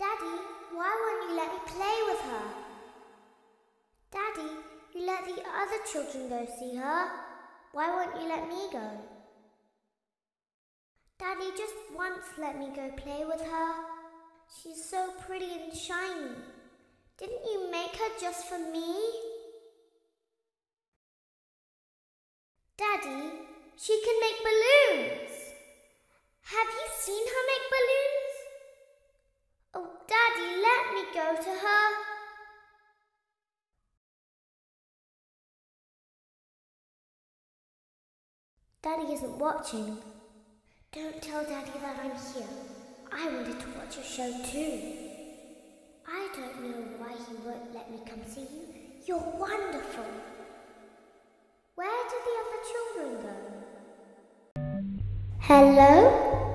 Daddy, why won't you let me play with her? Daddy, you let the other children go see her. Why won't you let me go? Daddy, just once let me go play with her. She's so pretty and shiny. Didn't you make her just for me? Daddy, she can make balloons. Go to her. Daddy isn't watching. Don't tell Daddy that I'm here. I wanted to watch your show too. I don't know why he won't let me come see you. You're wonderful. Where did the other children go? Hello?